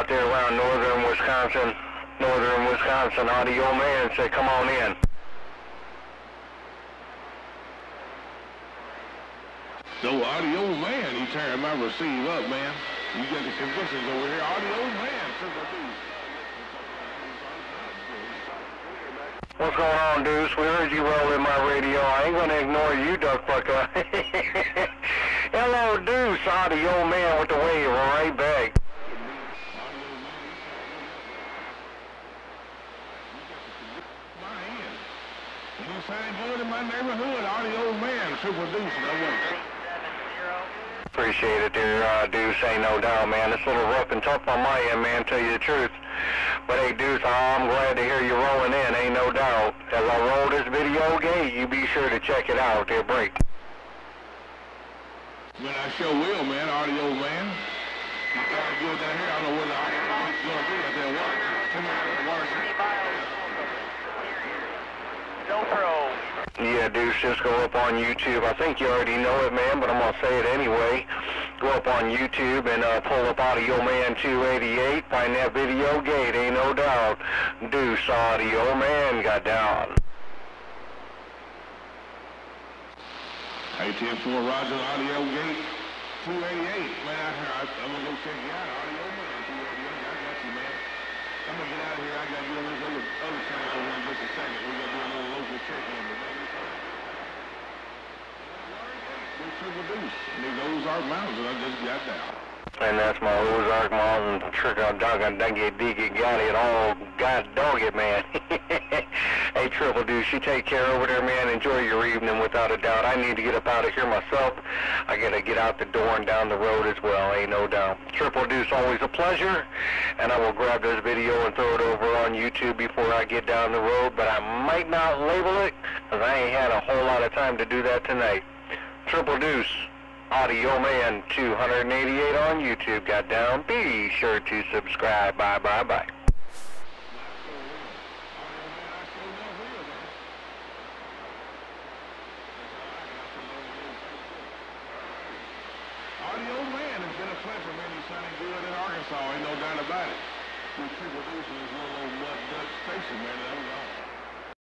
out there around northern Wisconsin, northern Wisconsin. Audio man say, come on in. So audio man, he turned my receive up, man. You got the conditions over here. Audio man. What's going on, Deuce? We heard you well in my radio. I ain't gonna ignore you, duck fucker. Hello, Deuce, audio man with the wave right back. My end. You sound good in my neighborhood. Audio man, super decent. I want Appreciate it, dear uh, Deuce. Ain't no doubt, man. It's a little rough and tough on my end, man, tell you the truth. But hey, Deuce, I'm glad to hear you rolling in, ain't no doubt. As I roll this video gate, you be sure to check it out. They'll break. Man, I sure will, man. Audio man. You sound good down here. I don't know where the audio man's gonna be out there. What? Come here, water. Just go up on YouTube. I think you already know it, man, but I'm going to say it anyway. Go up on YouTube and uh, pull up Audio Man 288. Find that video gate, ain't no doubt. Deuce Audio Man got down. Hey, 10-4, Roger, audio gate, 288. Man, I, I'm gonna go check you out. Audio man, 288. I got you, man. I'm gonna get out of here. I gotta get on this other, channel in just a second. We gotta do a little local check-in. We're Triple Deuce. And these Ozark Mountains that I just got down. And that's my Ozark Mountain trick out dog and duggy diggy got it all god dog it man. hey Triple Deuce, you take care over there man. Enjoy your evening without a doubt. I need to get up out of here myself. I gotta get out the door and down the road as well, ain't no doubt. Triple Deuce, always a pleasure. And I will grab this video and throw it over on YouTube before I get down the road, but I might not label it because I ain't had a whole lot of time to do that tonight. Triple Deuce. Audio Man 288 on YouTube. Got down. Be sure to subscribe. Bye bye bye. Audio man, it's been a pleasure, in Arkansas, ain't no doubt about it. We Triple Deuce is one of those mud station, man.